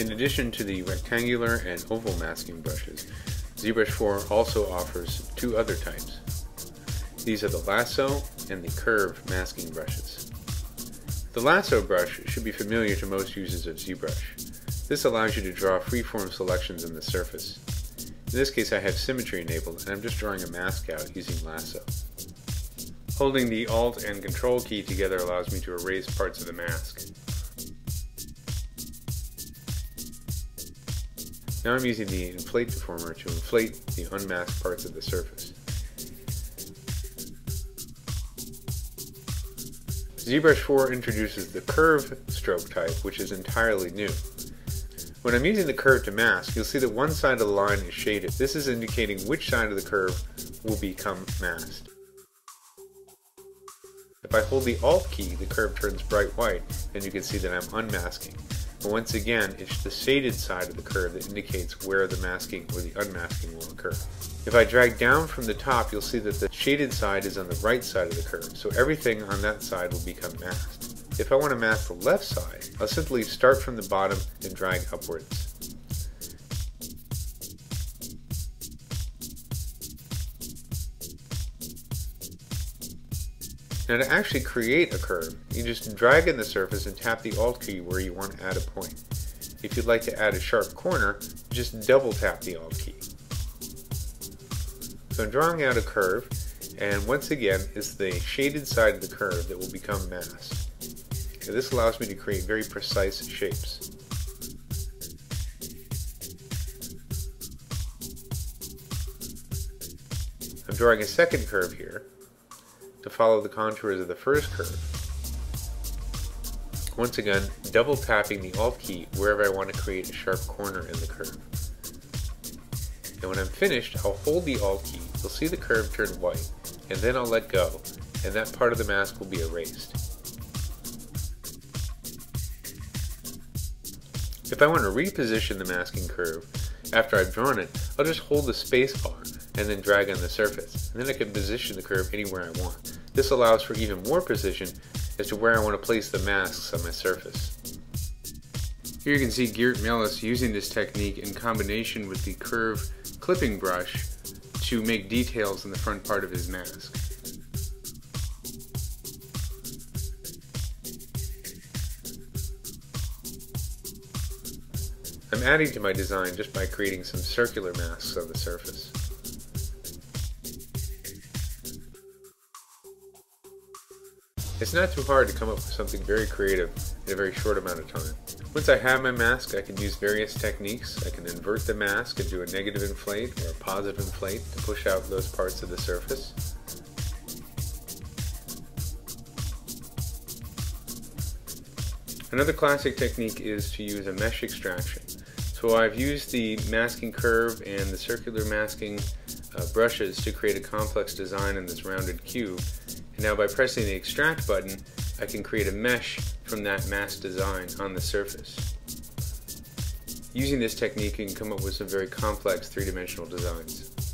In addition to the rectangular and oval masking brushes, ZBrush 4 also offers two other types. These are the lasso and the curve masking brushes. The lasso brush should be familiar to most users of ZBrush. This allows you to draw freeform selections in the surface. In this case I have symmetry enabled and I'm just drawing a mask out using lasso. Holding the Alt and Control key together allows me to erase parts of the mask. Now I'm using the inflate deformer to inflate the unmasked parts of the surface. ZBrush 4 introduces the curve stroke type, which is entirely new. When I'm using the curve to mask, you'll see that one side of the line is shaded. This is indicating which side of the curve will become masked. If I hold the Alt key, the curve turns bright white, and you can see that I'm unmasking. Once again, it's the shaded side of the curve that indicates where the masking or the unmasking will occur. If I drag down from the top, you'll see that the shaded side is on the right side of the curve, so everything on that side will become masked. If I want to mask the left side, I'll simply start from the bottom and drag upwards. Now to actually create a curve, you just drag in the surface and tap the Alt key where you want to add a point. If you'd like to add a sharp corner, just double tap the Alt key. So I'm drawing out a curve, and once again, it's the shaded side of the curve that will become masked. Okay, this allows me to create very precise shapes. I'm drawing a second curve here, to follow the contours of the first curve. Once again, double tapping the Alt key wherever I want to create a sharp corner in the curve. And when I'm finished, I'll hold the Alt key, you'll see the curve turn white, and then I'll let go, and that part of the mask will be erased. If I want to reposition the masking curve after I've drawn it, I'll just hold the space bar and then drag on the surface, and then I can position the curve anywhere I want. This allows for even more precision as to where I want to place the masks on my surface. Here you can see Geert Melis using this technique in combination with the curve clipping brush to make details in the front part of his mask. I'm adding to my design just by creating some circular masks on the surface. It's not too hard to come up with something very creative in a very short amount of time. Once I have my mask, I can use various techniques. I can invert the mask and do a negative inflate or a positive inflate to push out those parts of the surface. Another classic technique is to use a mesh extraction. So I've used the masking curve and the circular masking uh, brushes to create a complex design in this rounded cube now by pressing the extract button, I can create a mesh from that mask design on the surface. Using this technique, you can come up with some very complex three-dimensional designs.